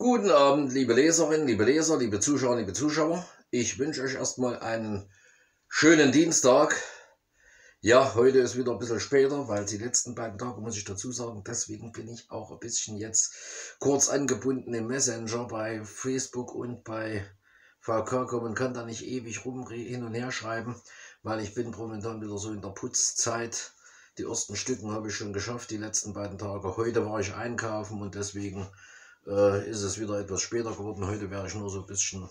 Guten Abend, liebe Leserinnen, liebe Leser, liebe Zuschauer, liebe Zuschauer. Ich wünsche euch erstmal einen schönen Dienstag. Ja, heute ist wieder ein bisschen später, weil die letzten beiden Tage, muss ich dazu sagen, deswegen bin ich auch ein bisschen jetzt kurz angebunden im Messenger bei Facebook und bei VK und kann da nicht ewig rum hin und her schreiben, weil ich bin momentan wieder so in der Putzzeit. Die ersten Stücken habe ich schon geschafft, die letzten beiden Tage. Heute war ich einkaufen und deswegen äh, ist es wieder etwas später geworden. Heute werde ich nur so ein bisschen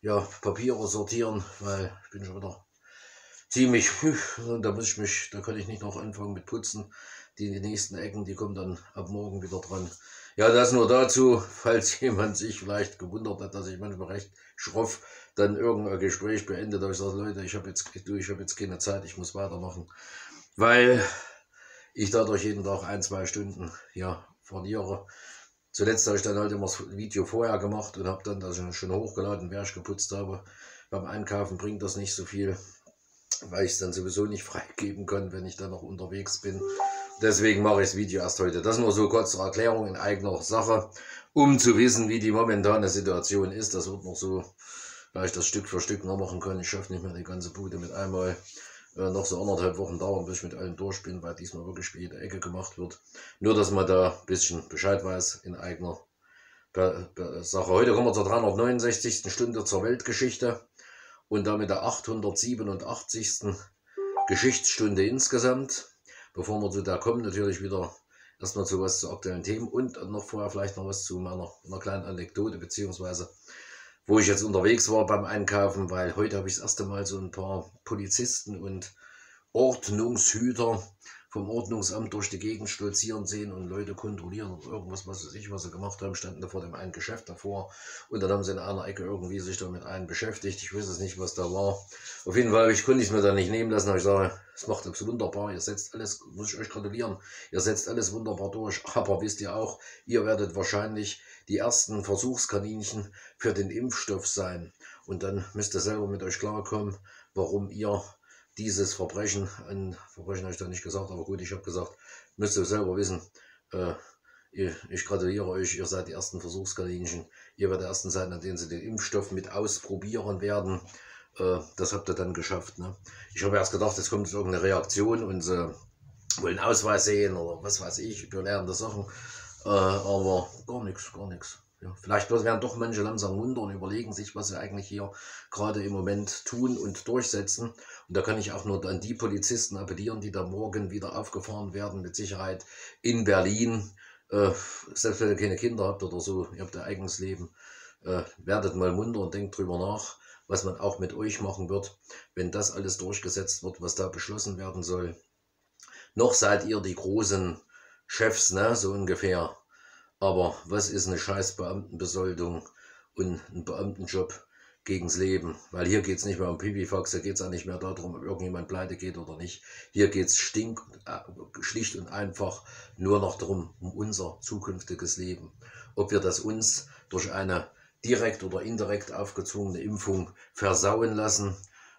ja, Papiere sortieren, weil ich bin schon wieder ziemlich, und da muss ich mich, da kann ich nicht noch anfangen mit Putzen. Die, die nächsten Ecken, die kommen dann ab morgen wieder dran. Ja, das nur dazu, falls jemand sich vielleicht gewundert hat, dass ich manchmal recht schroff dann irgendein Gespräch beendet, da ich sage, Leute, ich habe jetzt, du, ich habe jetzt keine Zeit, ich muss weitermachen, weil ich dadurch jeden Tag ein, zwei Stunden ja, verliere. Zuletzt habe ich dann halt immer das Video vorher gemacht und habe dann das schon hochgeladen, wer ich geputzt habe. Beim Einkaufen bringt das nicht so viel, weil ich es dann sowieso nicht freigeben kann, wenn ich dann noch unterwegs bin. Deswegen mache ich das Video erst heute. Das nur so kurz zur Erklärung in eigener Sache, um zu wissen, wie die momentane Situation ist. Das wird noch so, weil ich das Stück für Stück noch machen kann. Ich schaffe nicht mehr die ganze Bude mit einmal äh, noch so anderthalb Wochen dauern, bis ich mit allem durch bin, weil diesmal wirklich jede Ecke gemacht wird. Nur, dass man da ein bisschen Bescheid weiß in eigener Be Be Sache. Heute kommen wir zur 369. Stunde zur Weltgeschichte und damit der 887. Geschichtsstunde insgesamt. Bevor wir zu da kommen, natürlich wieder erstmal zu was zu aktuellen Themen und noch vorher vielleicht noch was zu meiner einer kleinen Anekdote, beziehungsweise wo ich jetzt unterwegs war beim Einkaufen, weil heute habe ich das erste Mal so ein paar Polizisten und Ordnungshüter vom Ordnungsamt durch die Gegend stolzieren sehen und Leute kontrollieren oder irgendwas, was weiß ich, was sie gemacht haben, standen da vor dem einen Geschäft davor und dann haben sie in einer Ecke irgendwie sich damit einen beschäftigt. Ich weiß es nicht, was da war. Auf jeden Fall, ich konnte es mir da nicht nehmen lassen, aber ich sage, es macht das wunderbar, ihr setzt alles, muss ich euch gratulieren, ihr setzt alles wunderbar durch, aber wisst ihr auch, ihr werdet wahrscheinlich die ersten Versuchskaninchen für den Impfstoff sein und dann müsst ihr selber mit euch klarkommen, warum ihr dieses Verbrechen, ein Verbrechen habe ich da nicht gesagt, aber gut, ich habe gesagt, müsst ihr selber wissen, äh, ich gratuliere euch, ihr seid die ersten Versuchskaninchen. Ihr werdet die ersten sein, an denen sie den Impfstoff mit ausprobieren werden. Äh, das habt ihr dann geschafft. Ne? Ich habe erst gedacht, es kommt irgendeine Reaktion und sie wollen Ausweis sehen oder was weiß ich, wir lernen das Sachen. Äh, aber gar nichts, gar nichts. Ja, vielleicht werden doch manche langsam wundern, überlegen sich, was sie eigentlich hier gerade im Moment tun und durchsetzen. Und da kann ich auch nur an die Polizisten appellieren, die da morgen wieder aufgefahren werden, mit Sicherheit in Berlin. Äh, selbst wenn ihr keine Kinder habt oder so, ihr habt ein eigenes Leben, äh, werdet mal munter und denkt drüber nach, was man auch mit euch machen wird, wenn das alles durchgesetzt wird, was da beschlossen werden soll. Noch seid ihr die großen Chefs, ne, so ungefähr. Aber was ist eine scheiß Beamtenbesoldung und ein Beamtenjob gegens Leben? Weil hier geht es nicht mehr um Pipifax, hier geht es auch nicht mehr darum, ob irgendjemand pleite geht oder nicht. Hier geht es äh, schlicht und einfach nur noch darum, um unser zukünftiges Leben. Ob wir das uns durch eine direkt oder indirekt aufgezwungene Impfung versauen lassen,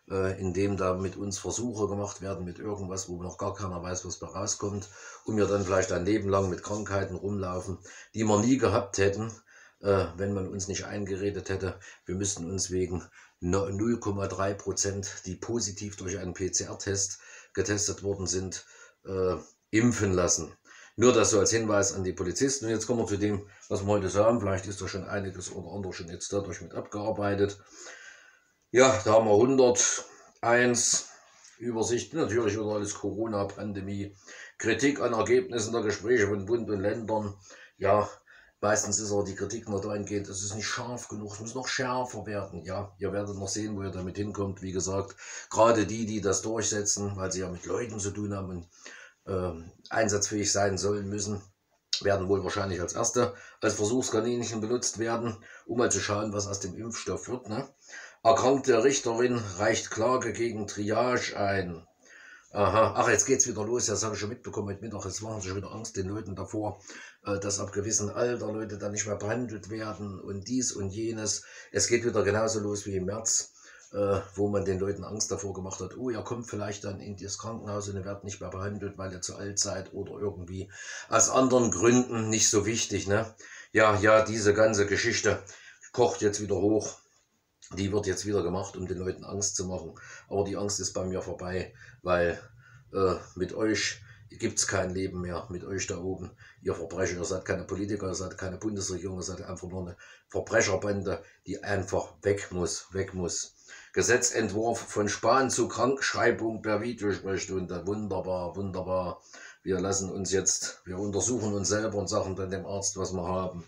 äh, indem da mit uns Versuche gemacht werden mit irgendwas, wo noch gar keiner weiß, was da rauskommt, und wir dann vielleicht ein Leben lang mit Krankheiten rumlaufen, die wir nie gehabt hätten, äh, wenn man uns nicht eingeredet hätte. Wir müssten uns wegen 0,3 Prozent, die positiv durch einen PCR-Test getestet worden sind, äh, impfen lassen. Nur das so als Hinweis an die Polizisten. Und jetzt kommen wir zu dem, was wir heute sagen. Vielleicht ist da schon einiges oder andere schon jetzt dadurch mit abgearbeitet. Ja, da haben wir 101 Übersicht, natürlich wieder alles Corona-Pandemie, Kritik an Ergebnissen der Gespräche von Bund und Ländern. Ja, meistens ist aber die Kritik noch dahingehend, es ist nicht scharf genug, es muss noch schärfer werden. Ja, ihr werdet noch sehen, wo ihr damit hinkommt. Wie gesagt, gerade die, die das durchsetzen, weil sie ja mit Leuten zu tun haben und äh, einsatzfähig sein sollen müssen, werden wohl wahrscheinlich als erste als Versuchskaninchen benutzt werden, um mal zu schauen, was aus dem Impfstoff wird. Ne? Erkrankte Richterin reicht Klage gegen Triage ein. Aha, ach, jetzt geht's wieder los. Das habe ich schon mitbekommen heute Mittag. Jetzt machen sie schon wieder Angst den Leuten davor, äh, dass ab gewissem Alter Leute dann nicht mehr behandelt werden und dies und jenes. Es geht wieder genauso los wie im März, äh, wo man den Leuten Angst davor gemacht hat. Oh, ihr kommt vielleicht dann in das Krankenhaus und ihr werdet nicht mehr behandelt, weil ihr zu alt seid oder irgendwie aus anderen Gründen nicht so wichtig. Ne? Ja, ja, diese ganze Geschichte kocht jetzt wieder hoch. Die wird jetzt wieder gemacht, um den Leuten Angst zu machen. Aber die Angst ist bei mir vorbei, weil äh, mit euch gibt es kein Leben mehr, mit euch da oben. Ihr Verbrecher, ihr seid keine Politiker, ihr seid keine Bundesregierung, ihr seid einfach nur eine Verbrecherbande, die einfach weg muss, weg muss. Gesetzentwurf von Spahn zu Krankschreibung per Videosprechstunde. Wunderbar, wunderbar. Wir lassen uns jetzt, wir untersuchen uns selber und sagen dann dem Arzt, was wir haben.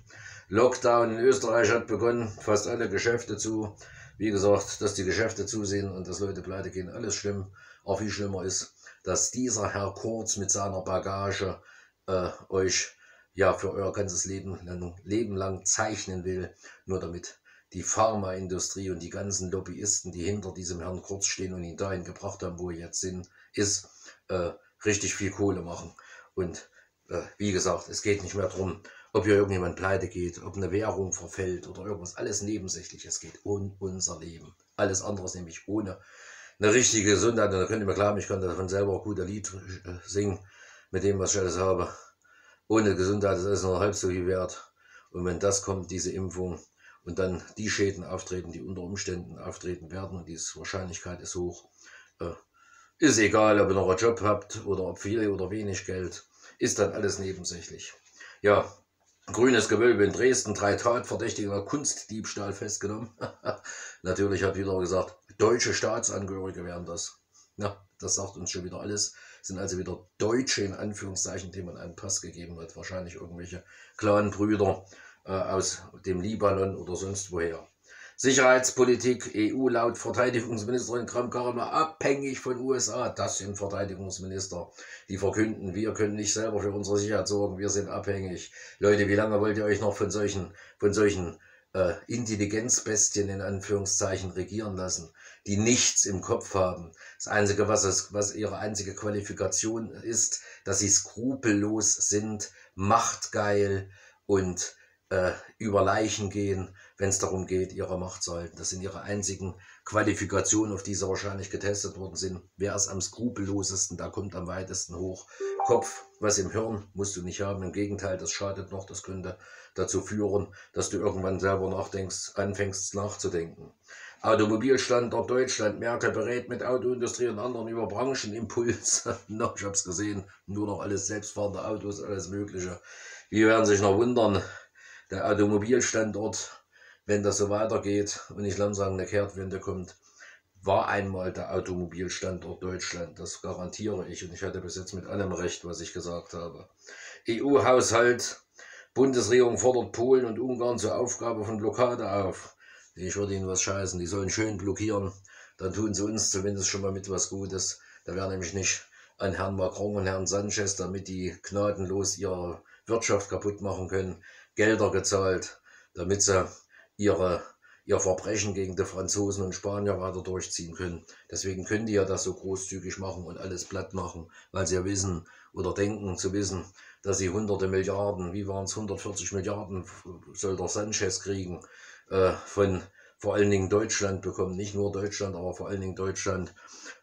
Lockdown in Österreich hat begonnen, fast alle Geschäfte zu. Wie gesagt, dass die Geschäfte zusehen und dass Leute pleite gehen, alles schlimm. Auch viel schlimmer ist, dass dieser Herr Kurz mit seiner Bagage äh, euch ja für euer ganzes Leben Leben lang zeichnen will, nur damit die Pharmaindustrie und die ganzen Lobbyisten, die hinter diesem Herrn Kurz stehen und ihn dahin gebracht haben, wo er jetzt sind, ist, äh, richtig viel Kohle machen. Und äh, wie gesagt, es geht nicht mehr darum, ob hier irgendjemand pleite geht, ob eine Währung verfällt oder irgendwas, alles nebensächlich. Es geht um unser Leben. Alles andere ist nämlich ohne eine richtige Gesundheit. Und da könnt ihr mir glauben, ich kann davon selber auch gute Lied äh, singen mit dem, was ich alles habe. Ohne Gesundheit ist alles nur halb so viel wert. Und wenn das kommt, diese Impfung, und dann die Schäden auftreten, die unter Umständen auftreten werden, und diese Wahrscheinlichkeit ist hoch, äh, ist egal, ob ihr noch einen Job habt oder ob viel oder wenig Geld, ist dann alles nebensächlich. Ja, Grünes Gewölbe in Dresden, drei Tatverdächtige Kunstdiebstahl festgenommen. Natürlich hat wieder gesagt, deutsche Staatsangehörige wären das. Ja, das sagt uns schon wieder alles. Sind also wieder Deutsche in Anführungszeichen, denen man einen Pass gegeben hat. Wahrscheinlich irgendwelche Clanbrüder äh, aus dem Libanon oder sonst woher. Sicherheitspolitik, EU laut Verteidigungsministerin Kramp-Karrenbauer abhängig von USA. Das sind Verteidigungsminister, die verkünden, wir können nicht selber für unsere Sicherheit sorgen, wir sind abhängig. Leute, wie lange wollt ihr euch noch von solchen, von solchen äh, Intelligenzbestien in Anführungszeichen regieren lassen, die nichts im Kopf haben? Das Einzige, was, es, was ihre einzige Qualifikation ist, dass sie skrupellos sind, machtgeil und äh, über Leichen gehen, wenn es darum geht, ihre Macht zu halten. Das sind ihre einzigen Qualifikationen, auf die sie wahrscheinlich getestet worden sind. Wer ist am skrupellosesten, da kommt am weitesten hoch. Kopf, was im Hirn, musst du nicht haben. Im Gegenteil, das schadet noch. Das könnte dazu führen, dass du irgendwann selber nachdenkst, anfängst nachzudenken. Automobilstandort Deutschland. Merkel berät mit Autoindustrie und anderen über Branchenimpuls. no, ich habe es gesehen. Nur noch alles selbstfahrende Autos, alles Mögliche. Wir werden sich noch wundern, der Automobilstandort, wenn das so weitergeht und nicht langsam eine Kehrtwende kommt, war einmal der Automobilstandort Deutschland. Das garantiere ich und ich hatte bis jetzt mit allem recht, was ich gesagt habe. EU-Haushalt. Bundesregierung fordert Polen und Ungarn zur Aufgabe von Blockade auf. Ich würde ihnen was scheißen. Die sollen schön blockieren. Dann tun sie uns zumindest schon mal mit was Gutes. Da wäre nämlich nicht an Herrn Macron und Herrn Sanchez, damit die gnadenlos ihre Wirtschaft kaputt machen können, Gelder gezahlt, damit sie ihre, ihr Verbrechen gegen die Franzosen und Spanier weiter durchziehen können. Deswegen können die ja das so großzügig machen und alles platt machen, weil sie ja wissen oder denken zu wissen, dass sie hunderte Milliarden, wie waren es, 140 Milliarden soll der Sanchez kriegen, äh, von vor allen Dingen Deutschland bekommen. Nicht nur Deutschland, aber vor allen Dingen Deutschland.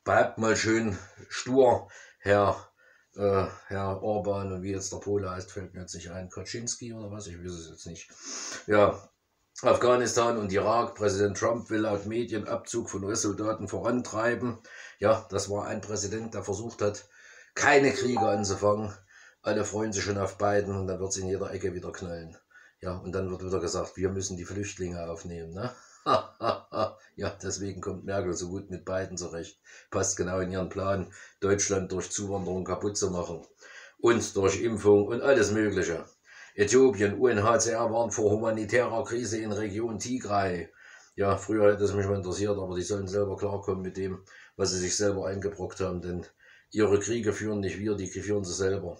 Bleibt mal schön stur, Herr äh, Herr Orban und wie jetzt der Pole heißt, fällt mir jetzt nicht ein, Kaczynski oder was, ich weiß es jetzt nicht. Ja, Afghanistan und Irak, Präsident Trump will laut Medien Abzug von US-Soldaten vorantreiben. Ja, das war ein Präsident, der versucht hat, keine Kriege anzufangen. Alle freuen sich schon auf Biden und dann wird es in jeder Ecke wieder knallen. Ja, und dann wird wieder gesagt, wir müssen die Flüchtlinge aufnehmen. Ne? ja, deswegen kommt Merkel so gut mit beiden zurecht. Passt genau in ihren Plan, Deutschland durch Zuwanderung kaputt zu machen. Und durch Impfung und alles Mögliche. Äthiopien, UNHCR waren vor humanitärer Krise in Region Tigray. Ja, früher hätte es mich mal interessiert, aber die sollen selber klarkommen mit dem, was sie sich selber eingebrockt haben, denn ihre Kriege führen nicht wir, die führen sie selber.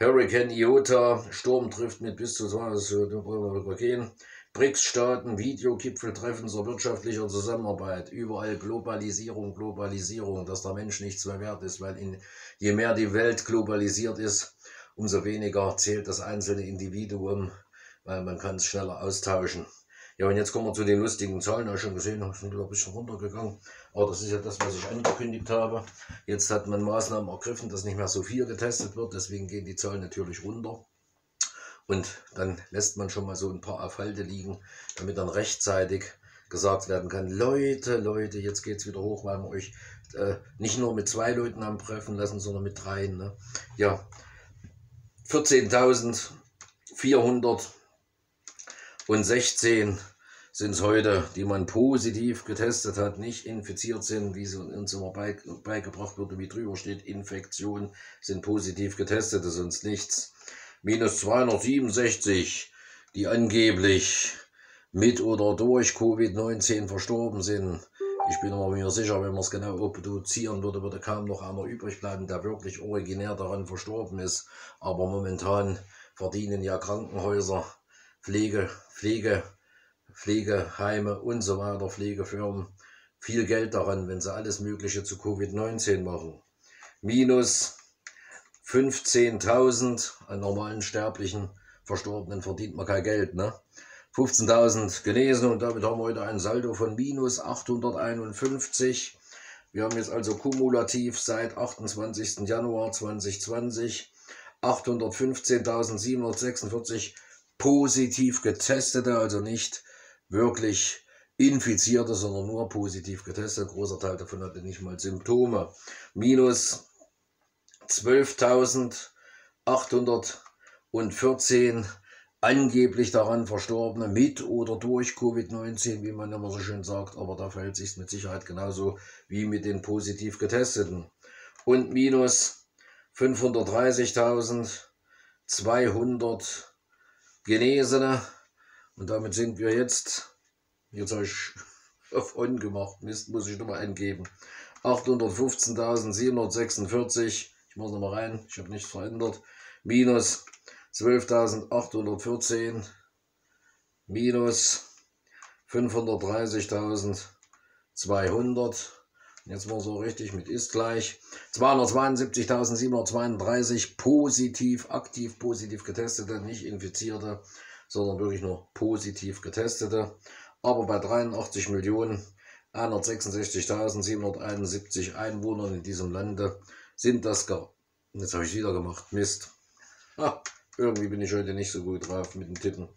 Hurricane Iota, Sturm trifft mit bis zu 20 gehen. BRICS-Staaten, Videogipfeltreffen zur wirtschaftlicher Zusammenarbeit, überall Globalisierung, Globalisierung, dass der Mensch nichts mehr wert ist, weil in, je mehr die Welt globalisiert ist, umso weniger zählt das einzelne Individuum, weil man kann es schneller austauschen. Ja, und jetzt kommen wir zu den lustigen Zahlen. Habe ich schon gesehen, sind wieder ein bisschen runtergegangen. Aber das ist ja das, was ich angekündigt habe. Jetzt hat man Maßnahmen ergriffen, dass nicht mehr so viel getestet wird. Deswegen gehen die Zahlen natürlich runter. Und dann lässt man schon mal so ein paar auf liegen, damit dann rechtzeitig gesagt werden kann, Leute, Leute, jetzt geht es wieder hoch, weil wir euch äh, nicht nur mit zwei Leuten haben treffen lassen, sondern mit dreien. Ne? Ja, 14.416 sind es heute, die man positiv getestet hat, nicht infiziert sind, wie es uns immer beigebracht wurde, wie drüber steht, Infektion sind positiv getestet, sonst nichts minus 267, die angeblich mit oder durch Covid-19 verstorben sind. Ich bin aber mir sicher, wenn man es genau obduzieren würde, würde kaum noch einer übrig bleiben, der wirklich originär daran verstorben ist. Aber momentan verdienen ja Krankenhäuser, Pflege, Pflege, Pflegeheime und so weiter, Pflegefirmen viel Geld daran, wenn sie alles Mögliche zu Covid-19 machen. Minus 15.000 an normalen Sterblichen Verstorbenen verdient man kein Geld. Ne? 15.000 genesen und damit haben wir heute ein Saldo von minus 851. Wir haben jetzt also kumulativ seit 28. Januar 2020 815.746 positiv getestete, also nicht wirklich infizierte, sondern nur positiv getestet. Großer Teil davon hatte nicht mal Symptome. Minus 12.814 angeblich daran Verstorbene mit oder durch Covid-19, wie man immer so schön sagt, aber da verhält sich mit Sicherheit genauso wie mit den positiv Getesteten. Und minus 530.200 Genesene. Und damit sind wir jetzt, jetzt habe ich auf On gemacht, Mist, muss ich nochmal eingeben, 815.746 muss nochmal rein, ich habe nichts verändert. Minus 12.814 minus 530.200. Jetzt mal so richtig mit ist gleich. 272.732 positiv, aktiv positiv getestete, nicht infizierte, sondern wirklich nur positiv getestete. Aber bei 83 Millionen 166.771 Einwohnern in diesem Lande sind das gar. Jetzt habe ich wieder gemacht. Mist. Ha, irgendwie bin ich heute nicht so gut drauf mit dem Tippen.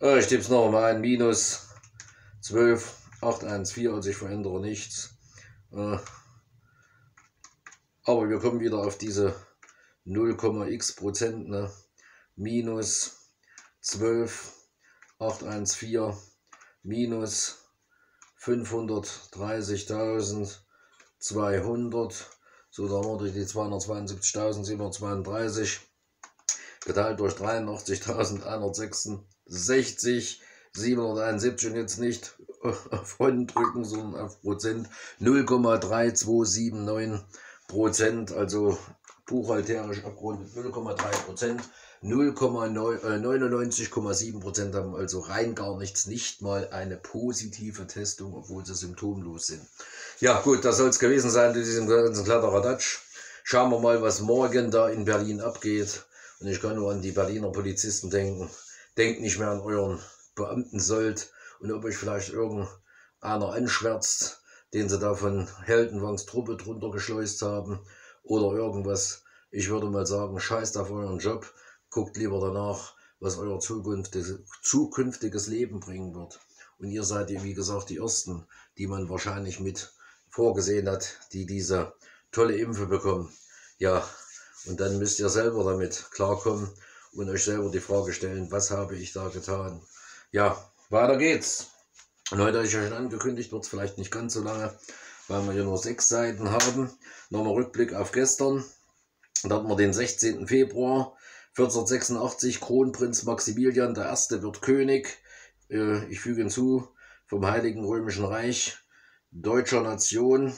Äh, ich tippe es noch mal ein. Minus 12, 814, also ich verändere nichts. Äh, aber wir kommen wieder auf diese 0,x Prozent. Ne? Minus 12, 814, minus 530.200 so, da wir die 272.732 geteilt durch 83.166, 771 und jetzt nicht von drücken, sondern auf Prozent 0,3279 Prozent, also buchhalterisch abgerundet 0,3 Prozent. 0,99,7 Prozent haben also rein gar nichts, nicht mal eine positive Testung, obwohl sie symptomlos sind. Ja, gut, das soll es gewesen sein zu diesem ganzen Kladderadatsch. Schauen wir mal, was morgen da in Berlin abgeht. Und ich kann nur an die Berliner Polizisten denken. Denkt nicht mehr an euren Beamtensold und ob euch vielleicht irgendeiner anschwärzt, den sie da von Heldenwangs Truppe drunter geschleust haben oder irgendwas. Ich würde mal sagen, scheißt auf euren Job, guckt lieber danach, was euer zukünftiges Leben bringen wird. Und ihr seid, wie gesagt, die Ersten, die man wahrscheinlich mit vorgesehen hat, die diese tolle Impfe bekommen. Ja, und dann müsst ihr selber damit klarkommen und euch selber die Frage stellen, was habe ich da getan? Ja, weiter geht's. Und heute habe ich ja schon angekündigt, wird es vielleicht nicht ganz so lange, weil wir hier nur sechs Seiten haben. Nochmal Rückblick auf gestern. Da hatten wir den 16. Februar 1486, Kronprinz Maximilian I. wird König. Äh, ich füge hinzu, vom Heiligen Römischen Reich deutscher Nation.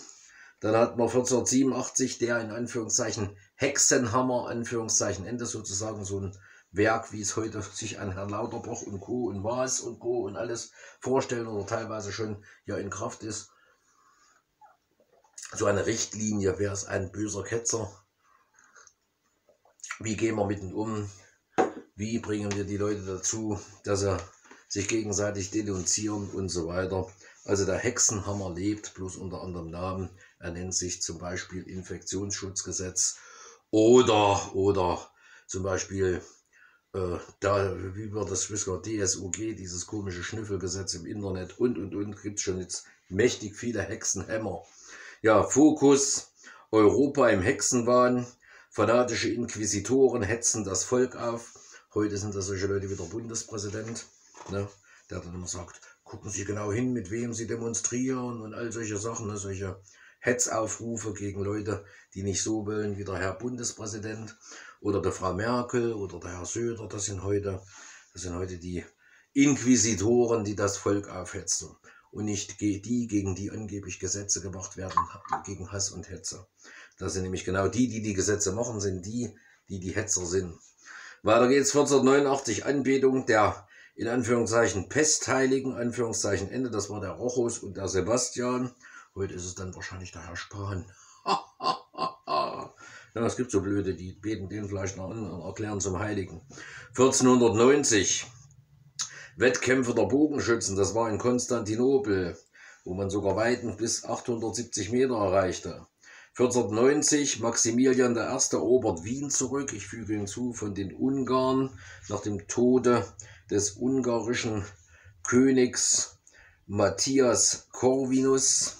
Dann hat man 1487 der in Anführungszeichen Hexenhammer, Anführungszeichen Ende sozusagen so ein Werk, wie es heute sich an Herrn Lauterbach und Co. und Was und Co. und alles vorstellen oder teilweise schon ja in Kraft ist. So eine Richtlinie, wer ist ein böser Ketzer? Wie gehen wir mit ihm um? Wie bringen wir die Leute dazu, dass sie sich gegenseitig denunzieren und so weiter. Also der Hexenhammer lebt, bloß unter anderem Namen. Er nennt sich zum Beispiel Infektionsschutzgesetz oder, oder zum Beispiel äh, da, wie wird das, Schwisker DSUG, dieses komische Schnüffelgesetz im Internet und, und, und, gibt es schon jetzt mächtig viele Hexenhämmer. Ja, Fokus, Europa im Hexenwahn, fanatische Inquisitoren hetzen das Volk auf. Heute sind da solche Leute wie der Bundespräsident, ne, der dann immer sagt, gucken Sie genau hin, mit wem Sie demonstrieren und all solche Sachen, ne, solche Hetzaufrufe gegen Leute, die nicht so wollen wie der Herr Bundespräsident oder der Frau Merkel oder der Herr Söder. Das sind heute, das sind heute die Inquisitoren, die das Volk aufhetzen und nicht die, gegen die angeblich Gesetze gemacht werden, gegen Hass und Hetze. Das sind nämlich genau die, die die Gesetze machen, sind die, die die Hetzer sind. Weiter geht's 1489 Anbetung der in Anführungszeichen Pestheiligen, Anführungszeichen Ende, das war der Rochus und der Sebastian. Heute ist es dann wahrscheinlich der Herr Spahn. ja, es gibt so Blöde, die beten den vielleicht noch an und erklären zum Heiligen. 1490, Wettkämpfe der Bogenschützen, das war in Konstantinopel, wo man sogar Weiten bis 870 Meter erreichte. 1490, Maximilian I. erobert Wien zurück. Ich füge hinzu von den Ungarn nach dem Tode des ungarischen Königs Matthias Corvinus.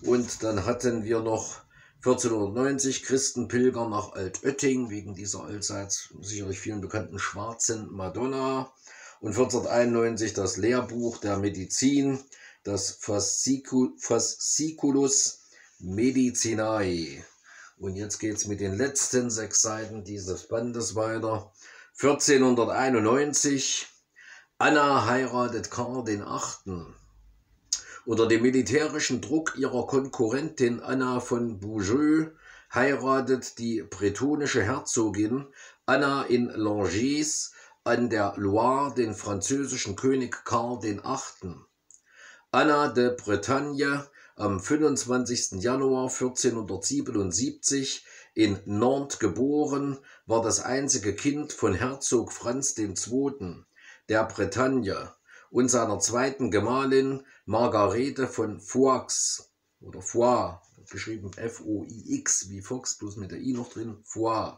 Und dann hatten wir noch 1490 Christenpilger nach Altötting, wegen dieser allseits sicherlich vielen bekannten schwarzen Madonna. Und 1491 das Lehrbuch der Medizin, das Fasciculus Medicinae. Und jetzt geht es mit den letzten sechs Seiten dieses Bandes weiter. 1491 Anna heiratet Karl den Achten. Unter dem militärischen Druck ihrer Konkurrentin Anna von Bougeux heiratet die bretonische Herzogin Anna in Langers an der Loire den französischen König Karl VIII. Anna de Bretagne am 25. Januar 1477 in Nantes geboren, war das einzige Kind von Herzog Franz II. der Bretagne und seiner zweiten Gemahlin Margarete von Foix oder Foix, geschrieben F-O-I-X wie Fox, bloß mit der I noch drin, Foix.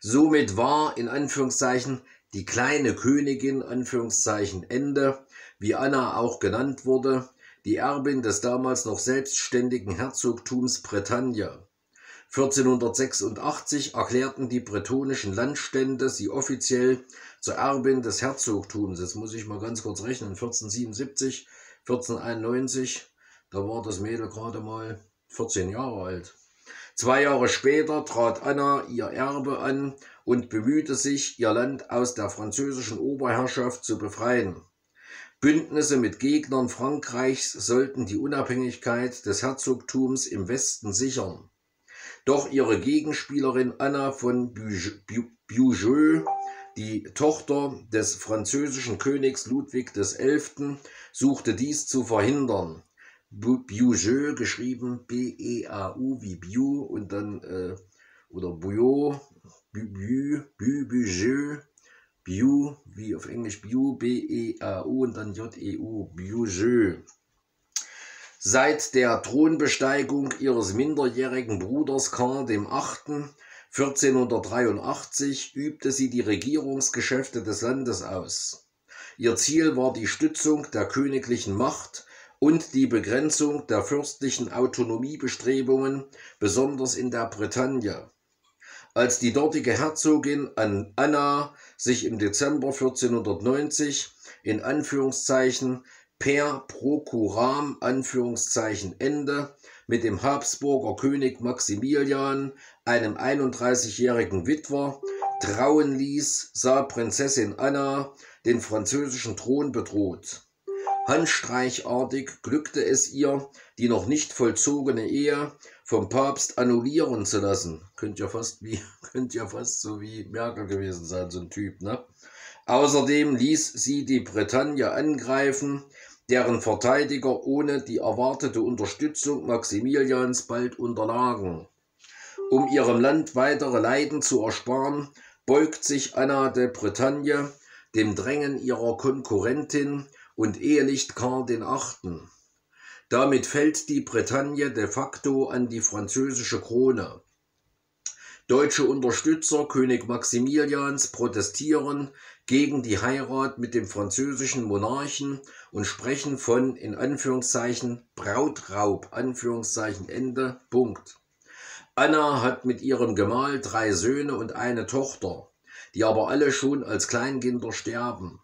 Somit war in Anführungszeichen die kleine Königin, Anführungszeichen Ende, wie Anna auch genannt wurde, die Erbin des damals noch selbstständigen Herzogtums Bretagne. 1486 erklärten die bretonischen Landstände sie offiziell zur Erbin des Herzogtums. Jetzt muss ich mal ganz kurz rechnen. 1477, 1491, da war das Mädel gerade mal 14 Jahre alt. Zwei Jahre später trat Anna ihr Erbe an und bemühte sich, ihr Land aus der französischen Oberherrschaft zu befreien. Bündnisse mit Gegnern Frankreichs sollten die Unabhängigkeit des Herzogtums im Westen sichern. Doch ihre Gegenspielerin Anna von Beaujeu, die Tochter des französischen Königs Ludwig XI., suchte dies zu verhindern. Beaujeu, geschrieben B-E-A-U wie Biu und dann, äh, oder Bouillot, Beaujeu, Biu, wie auf Englisch Biu, B-E-A-U und dann J-E-U, Beaujeu. Seit der Thronbesteigung ihres minderjährigen Bruders Karl VIII. 1483 übte sie die Regierungsgeschäfte des Landes aus. Ihr Ziel war die Stützung der königlichen Macht und die Begrenzung der fürstlichen Autonomiebestrebungen, besonders in der Bretagne. Als die dortige Herzogin Anna sich im Dezember 1490 in Anführungszeichen per procuram Anführungszeichen Ende mit dem Habsburger König Maximilian, einem 31-jährigen Witwer, trauen ließ, sah Prinzessin Anna den französischen Thron bedroht. Handstreichartig glückte es ihr, die noch nicht vollzogene Ehe vom Papst annullieren zu lassen. Könnte ja fast wie, könnte ja fast so wie Merkel gewesen sein, so ein Typ, ne? Außerdem ließ sie die Bretagne angreifen, deren Verteidiger ohne die erwartete Unterstützung Maximilians bald unterlagen. Um ihrem Land weitere Leiden zu ersparen, beugt sich Anna de Bretagne dem Drängen ihrer Konkurrentin und ehelicht Karl VIII. Damit fällt die Bretagne de facto an die französische Krone. Deutsche Unterstützer König Maximilians protestieren gegen die Heirat mit dem französischen Monarchen und sprechen von in Anführungszeichen Brautraub, Anführungszeichen Ende, Punkt. Anna hat mit ihrem Gemahl drei Söhne und eine Tochter, die aber alle schon als Kleinkinder sterben.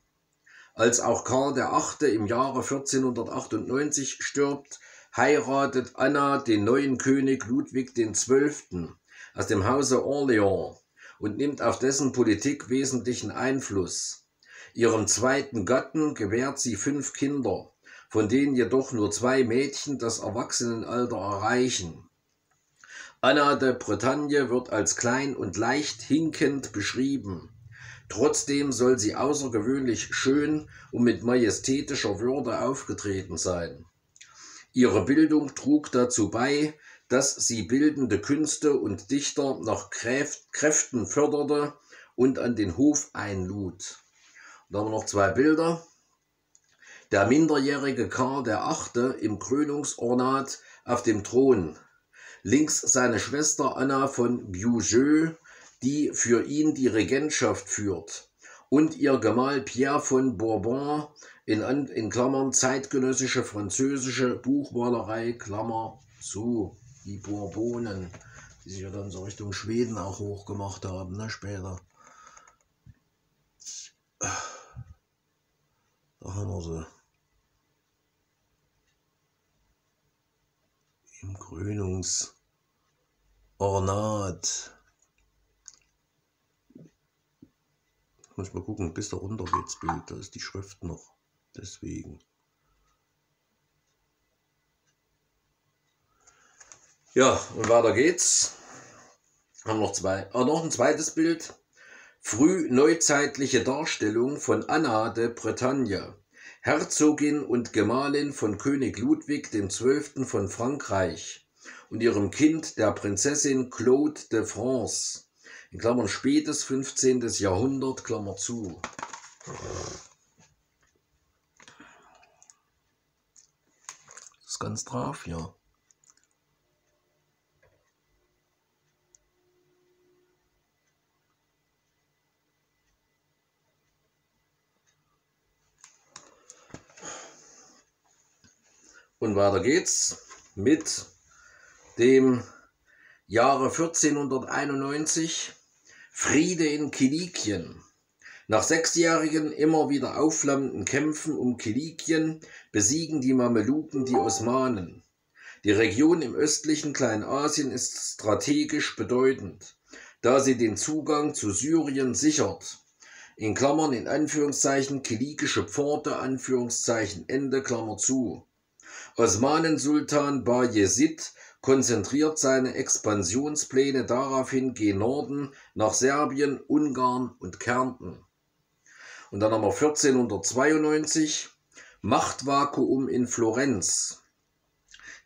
Als auch Karl VIII. im Jahre 1498 stirbt, heiratet Anna den neuen König Ludwig XII. aus dem Hause Orléans und nimmt auf dessen Politik wesentlichen Einfluss. Ihrem zweiten Gatten gewährt sie fünf Kinder, von denen jedoch nur zwei Mädchen das Erwachsenenalter erreichen. Anna de Bretagne wird als klein und leicht hinkend beschrieben. Trotzdem soll sie außergewöhnlich schön und mit majestätischer Würde aufgetreten sein. Ihre Bildung trug dazu bei, dass sie bildende Künste und Dichter nach Kräften förderte und an den Hof einlud. Da haben wir noch zwei Bilder. Der minderjährige Karl VIII. im Krönungsornat auf dem Thron. Links seine Schwester Anna von Beaujeu, die für ihn die Regentschaft führt. Und ihr Gemahl Pierre von Bourbon, in, in Klammern zeitgenössische französische Buchmalerei, Klammer zu die Bourbonen, die sich ja dann so Richtung Schweden auch hochgemacht haben, ne, später. Da haben wir sie. Im Krönungsornat. Muss ich mal gucken, bis da runter geht's Bild, da ist die Schrift noch. Deswegen. Ja, und weiter geht's. Haben noch zwei, ah, noch ein zweites Bild. Frühneuzeitliche Darstellung von Anna de Bretagne, Herzogin und Gemahlin von König Ludwig XII. von Frankreich und ihrem Kind der Prinzessin Claude de France, in Klammern spätes 15. Jahrhundert, Klammer zu. Das ist ganz brav, ja. Und weiter geht's mit dem Jahre 1491 Friede in Kilikien. Nach sechsjährigen immer wieder aufflammenden Kämpfen um Kilikien besiegen die Mameluken die Osmanen. Die Region im östlichen Kleinasien ist strategisch bedeutend, da sie den Zugang zu Syrien sichert. In Klammern in Anführungszeichen kilikische Pforte, Anführungszeichen Ende, Klammer zu. Osmanensultan Bayezid konzentriert seine Expansionspläne daraufhin gen Norden nach Serbien, Ungarn und Kärnten. Und dann haben wir 1492 Machtvakuum in Florenz.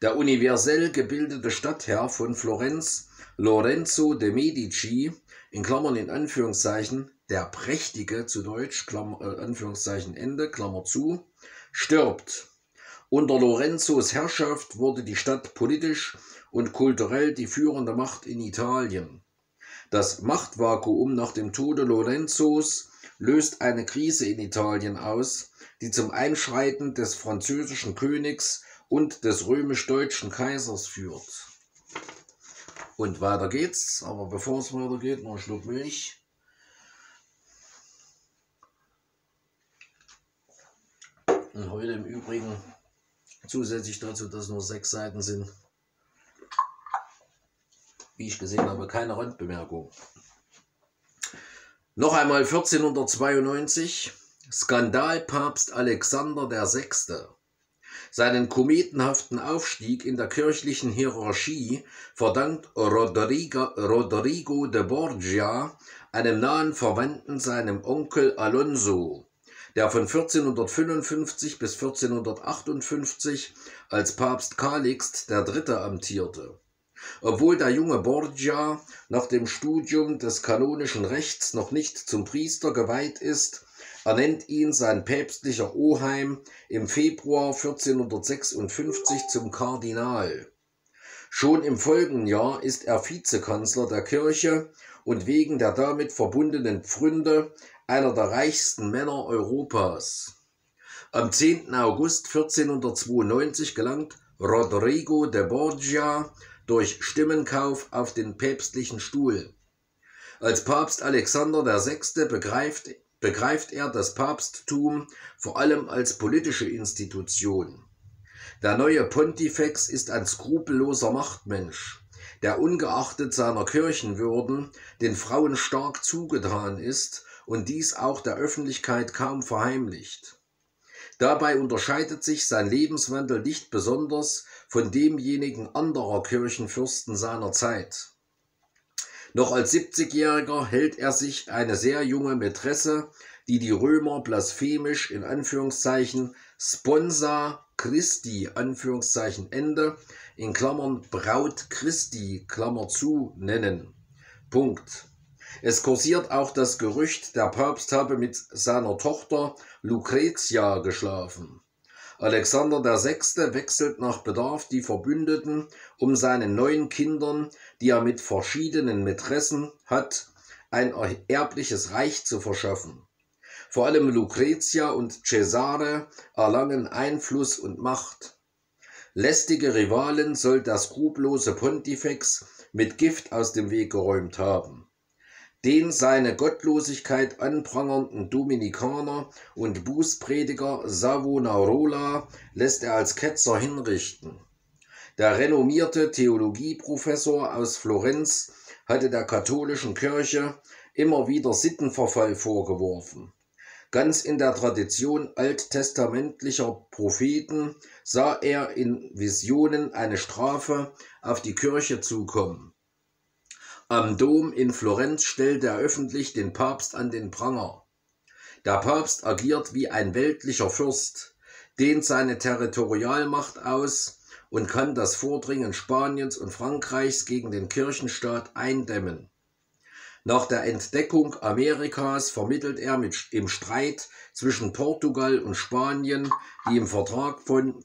Der universell gebildete Stadtherr von Florenz, Lorenzo de Medici, in Klammern in Anführungszeichen, der Prächtige zu Deutsch, Klammer, äh, Anführungszeichen Ende, Klammer zu, stirbt. Unter Lorenzos Herrschaft wurde die Stadt politisch und kulturell die führende Macht in Italien. Das Machtvakuum nach dem Tode Lorenzos löst eine Krise in Italien aus, die zum Einschreiten des französischen Königs und des römisch-deutschen Kaisers führt. Und weiter geht's, aber bevor es weitergeht, noch ein Schluck Milch. Und heute im Übrigen Zusätzlich dazu, dass nur sechs Seiten sind. Wie ich gesehen habe, keine Randbemerkung. Noch einmal 1492. Skandalpapst Alexander VI. Seinen kometenhaften Aufstieg in der kirchlichen Hierarchie verdankt Rodrigo, Rodrigo de Borgia einem nahen Verwandten seinem Onkel Alonso, der von 1455 bis 1458 als Papst Calixt III. amtierte. Obwohl der junge Borgia nach dem Studium des kanonischen Rechts noch nicht zum Priester geweiht ist, ernennt ihn sein päpstlicher Oheim im Februar 1456 zum Kardinal. Schon im folgenden Jahr ist er Vizekanzler der Kirche und wegen der damit verbundenen Pfründe einer der reichsten Männer Europas. Am 10. August 1492 gelangt Rodrigo de Borgia durch Stimmenkauf auf den päpstlichen Stuhl. Als Papst Alexander VI. begreift, begreift er das Papsttum vor allem als politische Institution. Der neue Pontifex ist ein skrupelloser Machtmensch, der ungeachtet seiner Kirchenwürden den Frauen stark zugetan ist und dies auch der Öffentlichkeit kaum verheimlicht. Dabei unterscheidet sich sein Lebenswandel nicht besonders von demjenigen anderer Kirchenfürsten seiner Zeit. Noch als 70-Jähriger hält er sich eine sehr junge Mätresse, die die Römer blasphemisch in Anführungszeichen Sponsa Christi Anführungszeichen Ende in Klammern Braut Christi Klammer zu nennen. Punkt. Es kursiert auch das Gerücht, der Papst habe mit seiner Tochter Lucretia geschlafen. Alexander VI. wechselt nach Bedarf die Verbündeten, um seinen neuen Kindern, die er mit verschiedenen Mätressen hat, ein erbliches Reich zu verschaffen. Vor allem Lucretia und Cesare erlangen Einfluss und Macht. Lästige Rivalen soll der skrupellose Pontifex mit Gift aus dem Weg geräumt haben den seine Gottlosigkeit anprangernden Dominikaner und Bußprediger Savonarola lässt er als Ketzer hinrichten. Der renommierte Theologieprofessor aus Florenz hatte der katholischen Kirche immer wieder Sittenverfall vorgeworfen. Ganz in der Tradition alttestamentlicher Propheten sah er in Visionen eine Strafe auf die Kirche zukommen. Am Dom in Florenz stellt er öffentlich den Papst an den Pranger. Der Papst agiert wie ein weltlicher Fürst, dehnt seine Territorialmacht aus und kann das Vordringen Spaniens und Frankreichs gegen den Kirchenstaat eindämmen. Nach der Entdeckung Amerikas vermittelt er mit, im Streit zwischen Portugal und Spanien die im Vertrag von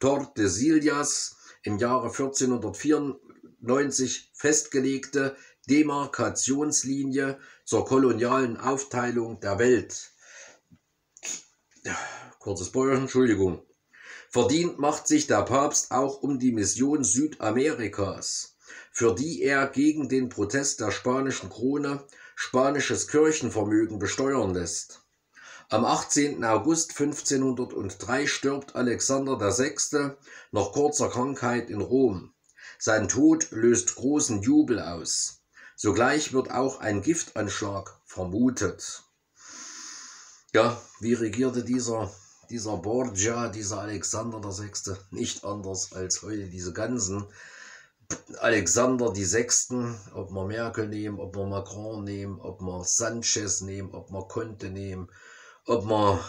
Tordesillas im Jahre 1494 1990 festgelegte Demarkationslinie zur kolonialen Aufteilung der Welt. Kurzes Bäuerchen, Entschuldigung. Verdient macht sich der Papst auch um die Mission Südamerikas, für die er gegen den Protest der spanischen Krone spanisches Kirchenvermögen besteuern lässt. Am 18. August 1503 stirbt Alexander VI. nach kurzer Krankheit in Rom. Sein Tod löst großen Jubel aus. Sogleich wird auch ein Giftanschlag vermutet. Ja, wie regierte dieser, dieser Borgia, dieser Alexander VI. nicht anders als heute diese ganzen Alexander Sechsten, ob wir Merkel nehmen, ob wir Macron nehmen, ob wir Sanchez nehmen, ob wir Conte nehmen, ob wir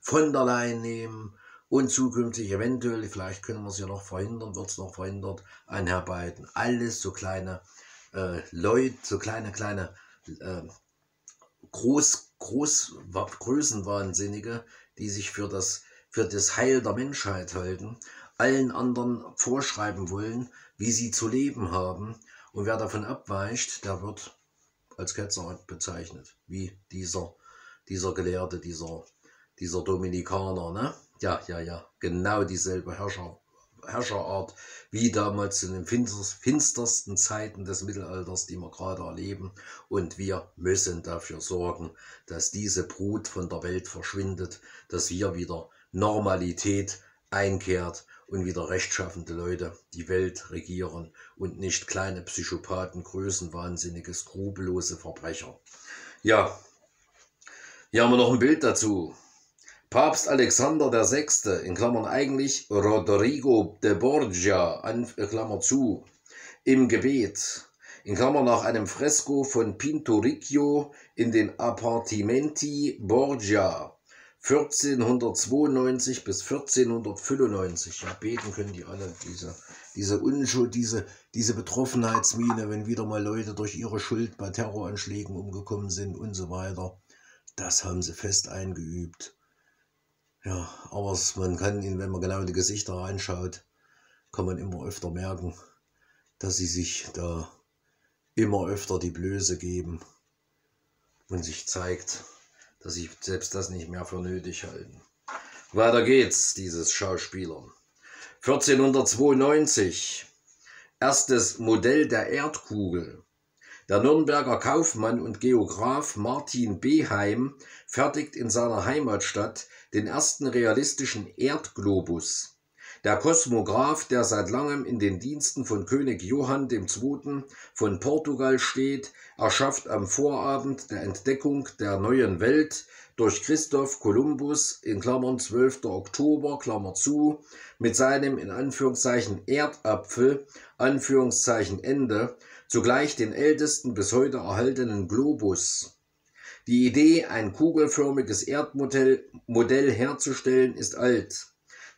von der Leyen nehmen, und zukünftig eventuell, vielleicht können wir es ja noch verhindern, wird es noch verhindert, einherbeiten. Alles so kleine äh, Leute, so kleine, kleine äh, Groß, Groß, Größenwahnsinnige, die sich für das, für das Heil der Menschheit halten, allen anderen vorschreiben wollen, wie sie zu leben haben. Und wer davon abweicht, der wird als Ketzer bezeichnet, wie dieser, dieser Gelehrte, dieser, dieser Dominikaner, ne? Ja, ja, ja, genau dieselbe Herrscher, Herrscherart wie damals in den finstersten Zeiten des Mittelalters, die wir gerade erleben. Und wir müssen dafür sorgen, dass diese Brut von der Welt verschwindet, dass wir wieder Normalität einkehrt und wieder rechtschaffende Leute die Welt regieren und nicht kleine Psychopathen, Größenwahnsinnige, skrupellose Verbrecher. Ja, hier haben wir noch ein Bild dazu. Papst Alexander VI., in Klammern eigentlich Rodrigo de Borgia, an, äh, Klammer zu, im Gebet, in Klammern nach einem Fresko von Pinturicchio in den Appartimenti Borgia, 1492 bis 1495. Ja, beten können die alle, diese, diese Unschuld, diese, diese Betroffenheitsmine, wenn wieder mal Leute durch ihre Schuld bei Terroranschlägen umgekommen sind und so weiter. Das haben sie fest eingeübt. Ja, aber man kann ihn, wenn man genau in die Gesichter reinschaut, kann man immer öfter merken, dass sie sich da immer öfter die Blöße geben und sich zeigt, dass sie selbst das nicht mehr für nötig halten. Weiter geht's, dieses Schauspieler. 1492. Erstes Modell der Erdkugel. Der Nürnberger Kaufmann und Geograph Martin Beheim fertigt in seiner Heimatstadt den ersten realistischen Erdglobus. Der Kosmograph, der seit langem in den Diensten von König Johann II. von Portugal steht, erschafft am Vorabend der Entdeckung der neuen Welt durch Christoph Kolumbus in Klammern 12. Oktober, Klammer zu, mit seinem in Anführungszeichen Erdapfel, Anführungszeichen Ende, zugleich den ältesten bis heute erhaltenen Globus. Die Idee, ein kugelförmiges Erdmodell Modell herzustellen, ist alt.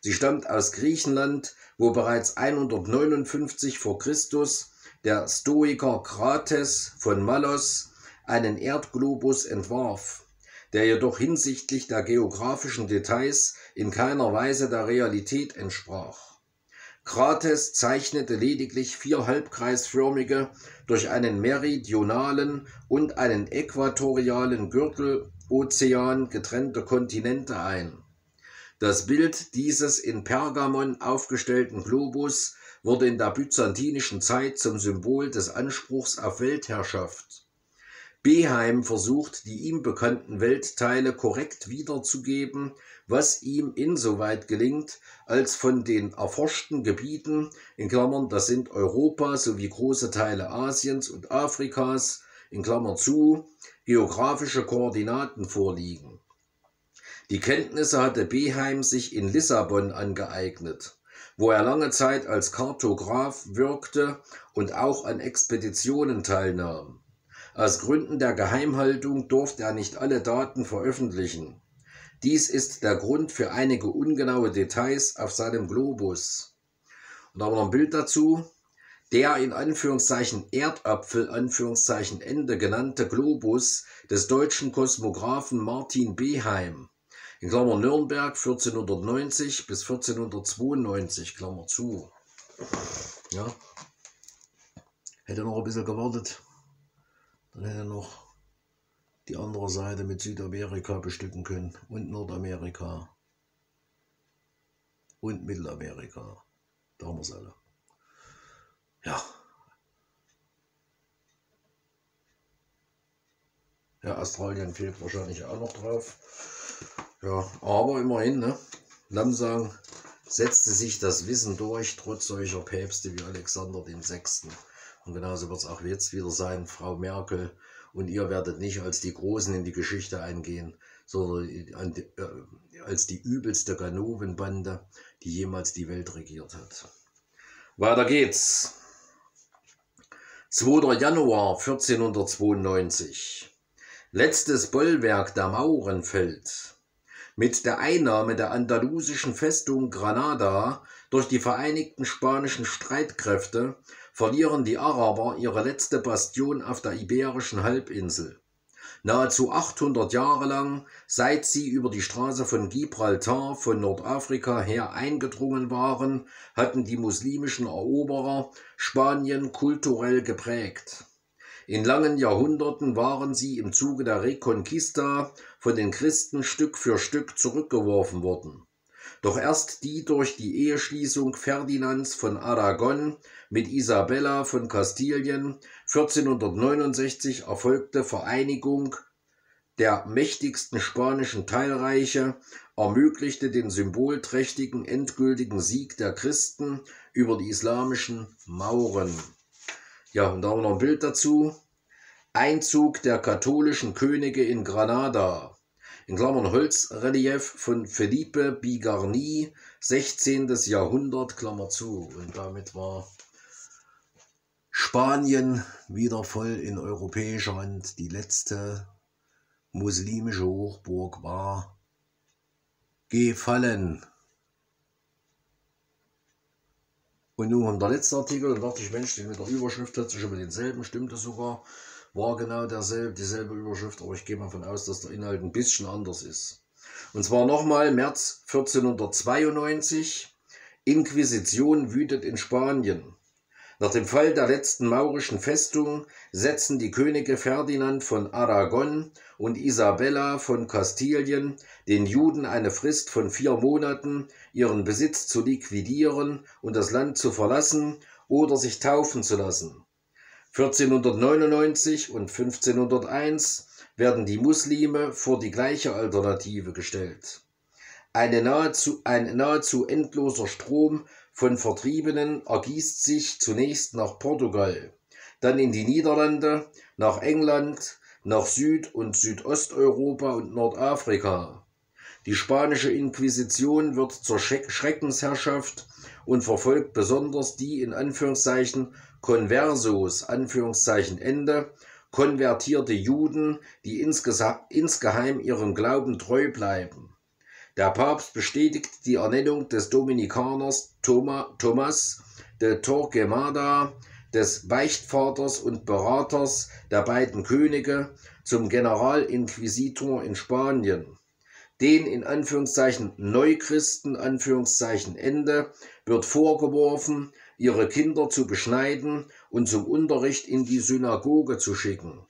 Sie stammt aus Griechenland, wo bereits 159 vor Christus der Stoiker Krates von Mallos einen Erdglobus entwarf, der jedoch hinsichtlich der geografischen Details in keiner Weise der Realität entsprach. Krates zeichnete lediglich vier halbkreisförmige, durch einen meridionalen und einen äquatorialen Gürtelozean getrennte Kontinente ein das Bild dieses in Pergamon aufgestellten Globus wurde in der byzantinischen Zeit zum Symbol des Anspruchs auf Weltherrschaft. Beheim versucht, die ihm bekannten Weltteile korrekt wiederzugeben, was ihm insoweit gelingt, als von den erforschten Gebieten, in Klammern, das sind Europa sowie große Teile Asiens und Afrikas, in Klammern zu, geografische Koordinaten vorliegen. Die Kenntnisse hatte Beheim sich in Lissabon angeeignet, wo er lange Zeit als Kartograf wirkte und auch an Expeditionen teilnahm. Aus Gründen der Geheimhaltung durfte er nicht alle Daten veröffentlichen. Dies ist der Grund für einige ungenaue Details auf seinem Globus. Und da haben wir noch ein Bild dazu. Der in Anführungszeichen Erdapfel Anführungszeichen Ende genannte Globus des deutschen Kosmographen Martin Beheim in Klammer Nürnberg 1490 bis 1492, Klammer zu. Ja. Hätte noch ein bisschen gewartet, dann hätte noch die andere Seite mit Südamerika bestücken können und Nordamerika und Mittelamerika. Da haben wir es alle. Ja. Ja, Australien fehlt wahrscheinlich auch noch drauf. Ja, aber immerhin, ne? Langsam setzte sich das Wissen durch, trotz solcher Päpste wie Alexander VI. Und genauso wird es auch jetzt wieder sein, Frau Merkel. Und ihr werdet nicht als die Großen in die Geschichte eingehen, sondern äh, als die übelste Ganovenbande, die jemals die Welt regiert hat. Weiter geht's. 2. Januar 1492. Letztes Bollwerk der Mauren fällt. Mit der Einnahme der andalusischen Festung Granada durch die vereinigten spanischen Streitkräfte verlieren die Araber ihre letzte Bastion auf der iberischen Halbinsel. Nahezu 800 Jahre lang, seit sie über die Straße von Gibraltar von Nordafrika her eingedrungen waren, hatten die muslimischen Eroberer Spanien kulturell geprägt. In langen Jahrhunderten waren sie im Zuge der Reconquista von den Christen Stück für Stück zurückgeworfen worden. Doch erst die durch die Eheschließung Ferdinands von Aragon mit Isabella von Kastilien 1469 erfolgte Vereinigung der mächtigsten spanischen Teilreiche ermöglichte den symbolträchtigen endgültigen Sieg der Christen über die islamischen Mauren. Ja, und da haben wir noch ein Bild dazu. Einzug der katholischen Könige in Granada. In Klammern Holzrelief von Felipe Bigarny, 16. Jahrhundert, Klammer zu. Und damit war Spanien wieder voll in europäischer Hand. Die letzte muslimische Hochburg war gefallen. Und nun kommt der letzte Artikel, und dachte ich, Mensch, den mit der Überschrift hat sich über denselben, stimmt das sogar, war genau derselbe, dieselbe Überschrift, aber ich gehe mal davon aus, dass der Inhalt ein bisschen anders ist. Und zwar nochmal März 1492, Inquisition wütet in Spanien. Nach dem Fall der letzten maurischen Festung setzen die Könige Ferdinand von Aragon und Isabella von Kastilien den Juden eine Frist von vier Monaten, ihren Besitz zu liquidieren und das Land zu verlassen oder sich taufen zu lassen. 1499 und 1501 werden die Muslime vor die gleiche Alternative gestellt. Eine nahezu, ein nahezu endloser Strom von Vertriebenen ergießt sich zunächst nach Portugal, dann in die Niederlande, nach England, nach Süd- und Südosteuropa und Nordafrika. Die spanische Inquisition wird zur Schreckensherrschaft und verfolgt besonders die in Anführungszeichen Conversos, Anführungszeichen Ende, konvertierte Juden, die insgeheim ihrem Glauben treu bleiben. Der Papst bestätigt die Ernennung des Dominikaners Thomas de Torquemada, des Beichtvaters und Beraters der beiden Könige, zum Generalinquisitor in Spanien. Den in Anführungszeichen Neuchristen Anführungszeichen Ende wird vorgeworfen, ihre Kinder zu beschneiden und zum Unterricht in die Synagoge zu schicken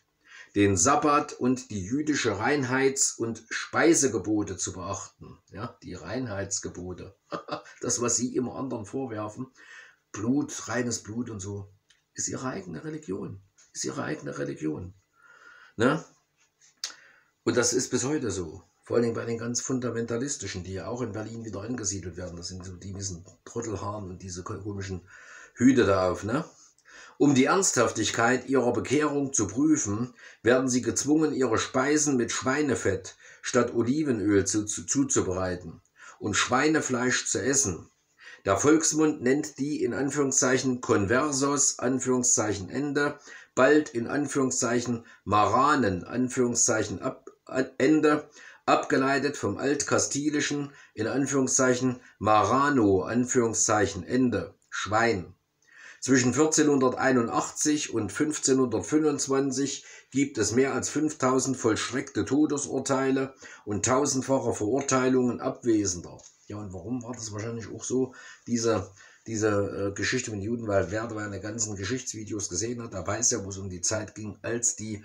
den Sabbat und die jüdische Reinheits- und Speisegebote zu beachten. Ja, die Reinheitsgebote. das, was sie immer anderen vorwerfen, Blut, reines Blut und so, ist ihre eigene Religion. Ist ihre eigene Religion. Ne? Und das ist bis heute so. Vor allen Dingen bei den ganz fundamentalistischen, die ja auch in Berlin wieder angesiedelt werden. Das sind so die diesen Trottelhaaren und diese komischen Hüte da auf, ne? Um die Ernsthaftigkeit ihrer Bekehrung zu prüfen, werden sie gezwungen, ihre Speisen mit Schweinefett statt Olivenöl zu, zu, zuzubereiten und Schweinefleisch zu essen. Der Volksmund nennt die in Anführungszeichen Conversos, Anführungszeichen Ende, bald in Anführungszeichen Maranen, Anführungszeichen ab, Ende, abgeleitet vom Altkastilischen in Anführungszeichen Marano, Anführungszeichen Ende, Schwein. Zwischen 1481 und 1525 gibt es mehr als 5000 vollstreckte Todesurteile und tausendfache Verurteilungen Abwesender. Ja, und warum war das wahrscheinlich auch so, diese, diese äh, Geschichte mit den Juden? Weil wer meine ganzen Geschichtsvideos gesehen hat, der weiß ja, wo es um die Zeit ging, als die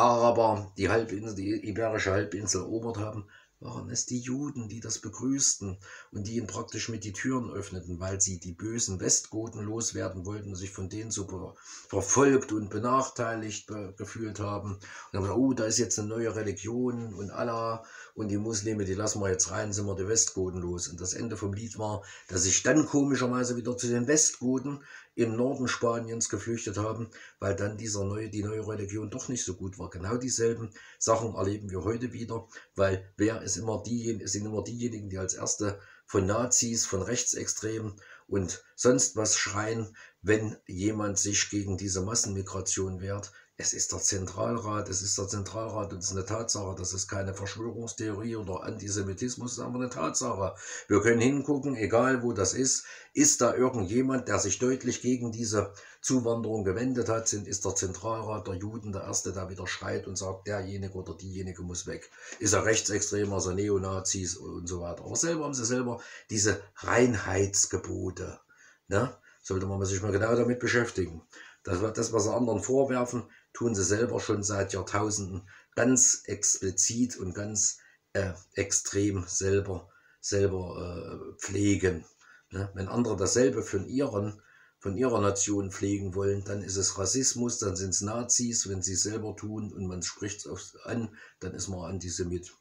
Araber die Halbinsel, die Iberische Halbinsel erobert haben waren es die Juden, die das begrüßten und die ihnen praktisch mit die Türen öffneten, weil sie die bösen Westgoten loswerden wollten und sich von denen so verfolgt und benachteiligt gefühlt haben. Und dann gesagt, oh, da ist jetzt eine neue Religion und Allah und die Muslime, die lassen wir jetzt rein, sind wir die Westgoten los. Und das Ende vom Lied war, dass sich dann komischerweise wieder zu den Westgoten im Norden Spaniens geflüchtet haben, weil dann dieser neue, die neue Religion doch nicht so gut war. Genau dieselben Sachen erleben wir heute wieder, weil wer ist immer diejenigen, sind immer diejenigen, die als erste von Nazis, von Rechtsextremen und sonst was schreien, wenn jemand sich gegen diese Massenmigration wehrt. Es ist der Zentralrat, es ist der Zentralrat und es ist eine Tatsache, das ist keine Verschwörungstheorie oder Antisemitismus, es ist aber eine Tatsache. Wir können hingucken, egal wo das ist, ist da irgendjemand, der sich deutlich gegen diese Zuwanderung gewendet hat, sind, ist der Zentralrat der Juden der Erste, der wieder schreit und sagt, derjenige oder diejenige muss weg. Ist er Rechtsextremer, ist er Neonazis und so weiter. Aber selber haben sie selber diese Reinheitsgebote. Ne? Sollte man sich mal genau damit beschäftigen. Das, das, was sie anderen vorwerfen, tun sie selber schon seit Jahrtausenden ganz explizit und ganz äh, extrem selber, selber äh, pflegen. Ne? Wenn andere dasselbe von ihren von ihrer Nation pflegen wollen, dann ist es Rassismus, dann sind es Nazis, wenn sie es selber tun und man spricht es an, dann ist man Antisemit.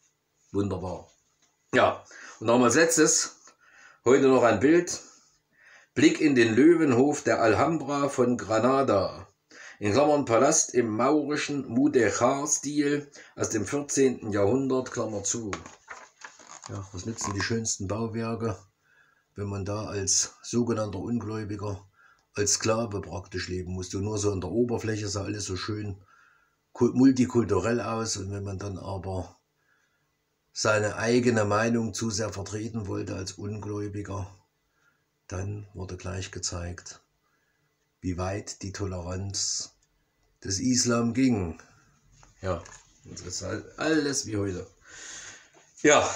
Wunderbar. Ja, und nochmal letztes, heute noch ein Bild. Blick in den Löwenhof der Alhambra von Granada in Klammern Palast im maurischen Mudechar-Stil aus dem 14. Jahrhundert, Klammer zu. Ja, was nützen die schönsten Bauwerke, wenn man da als sogenannter Ungläubiger, als Sklave praktisch leben muss. Du nur so an der Oberfläche sah alles so schön multikulturell aus und wenn man dann aber seine eigene Meinung zu sehr vertreten wollte als Ungläubiger, dann wurde gleich gezeigt, wie weit die Toleranz des Islam ging. Ja, das ist halt alles wie heute. Ja,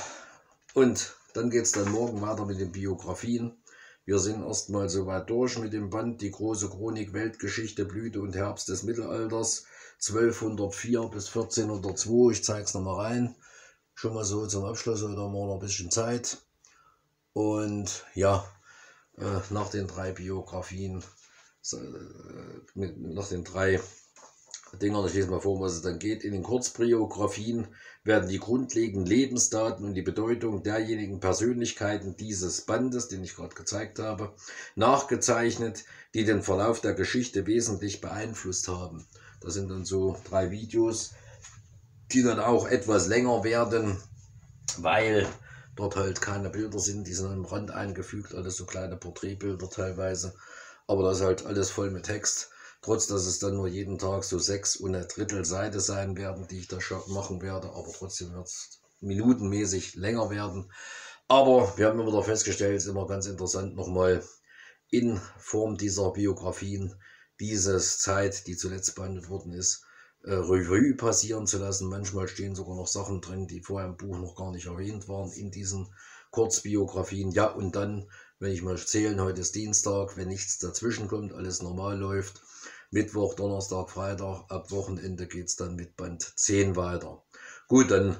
und dann geht es dann morgen weiter mit den Biografien. Wir sind erstmal soweit durch mit dem Band Die große Chronik Weltgeschichte Blüte und Herbst des Mittelalters 1204 bis 1402. Ich zeige es nochmal rein. Schon mal so zum Abschluss oder mal noch ein bisschen Zeit. Und ja, äh, nach den drei Biografien, mit, nach den drei Dingern, ich lese mal vor, was es dann geht. In den Kurzbiografien werden die grundlegenden Lebensdaten und die Bedeutung derjenigen Persönlichkeiten dieses Bandes, den ich gerade gezeigt habe, nachgezeichnet, die den Verlauf der Geschichte wesentlich beeinflusst haben. Das sind dann so drei Videos, die dann auch etwas länger werden, weil dort halt keine Bilder sind, die sind am Rand eingefügt, alles so kleine Porträtbilder teilweise. Aber das ist halt alles voll mit Text. Trotz, dass es dann nur jeden Tag so sechs und eine Drittel Seite sein werden, die ich da machen werde. Aber trotzdem wird es minutenmäßig länger werden. Aber wir haben immer wieder festgestellt, es ist immer ganz interessant nochmal in Form dieser Biografien diese Zeit, die zuletzt behandelt worden ist, äh, Revue passieren zu lassen. Manchmal stehen sogar noch Sachen drin, die vorher im Buch noch gar nicht erwähnt waren in diesen Kurzbiografien. Ja, und dann, wenn ich mal zählen, heute ist Dienstag, wenn nichts dazwischen kommt, alles normal läuft, Mittwoch, Donnerstag, Freitag, ab Wochenende geht es dann mit Band 10 weiter. Gut, dann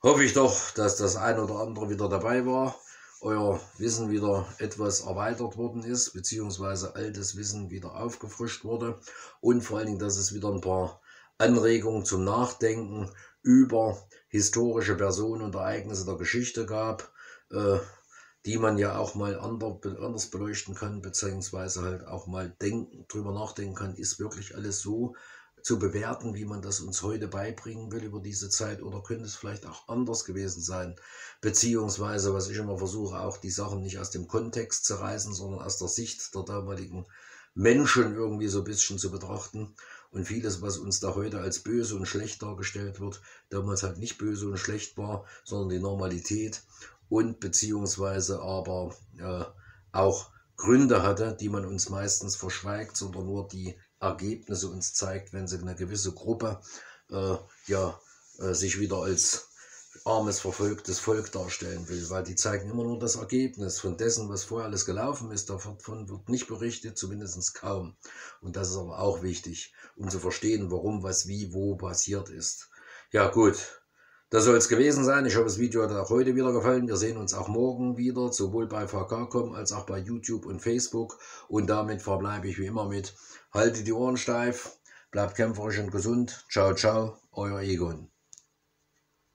hoffe ich doch, dass das ein oder andere wieder dabei war, euer Wissen wieder etwas erweitert worden ist, beziehungsweise altes Wissen wieder aufgefrischt wurde und vor allen Dingen, dass es wieder ein paar Anregungen zum Nachdenken über historische Personen und Ereignisse der Geschichte gab, äh, die man ja auch mal anders beleuchten kann, beziehungsweise halt auch mal denken, drüber nachdenken kann, ist wirklich alles so zu bewerten, wie man das uns heute beibringen will über diese Zeit oder könnte es vielleicht auch anders gewesen sein, beziehungsweise, was ich immer versuche, auch die Sachen nicht aus dem Kontext zu reißen, sondern aus der Sicht der damaligen Menschen irgendwie so ein bisschen zu betrachten. Und vieles, was uns da heute als böse und schlecht dargestellt wird, damals halt nicht böse und schlecht war, sondern die Normalität und beziehungsweise aber äh, auch Gründe hatte, die man uns meistens verschweigt, sondern nur die Ergebnisse uns zeigt, wenn sie eine gewisse Gruppe äh, ja, äh, sich wieder als armes, verfolgtes Volk darstellen will, weil die zeigen immer nur das Ergebnis von dessen, was vorher alles gelaufen ist. Davon wird nicht berichtet, zumindest kaum. Und das ist aber auch wichtig, um zu verstehen, warum, was, wie, wo passiert ist. Ja gut, das soll es gewesen sein. Ich hoffe, das Video hat auch heute wieder gefallen. Wir sehen uns auch morgen wieder, sowohl bei VK.com als auch bei YouTube und Facebook. Und damit verbleibe ich wie immer mit, halte die Ohren steif, bleibt kämpferisch und gesund. Ciao, ciao, euer Egon.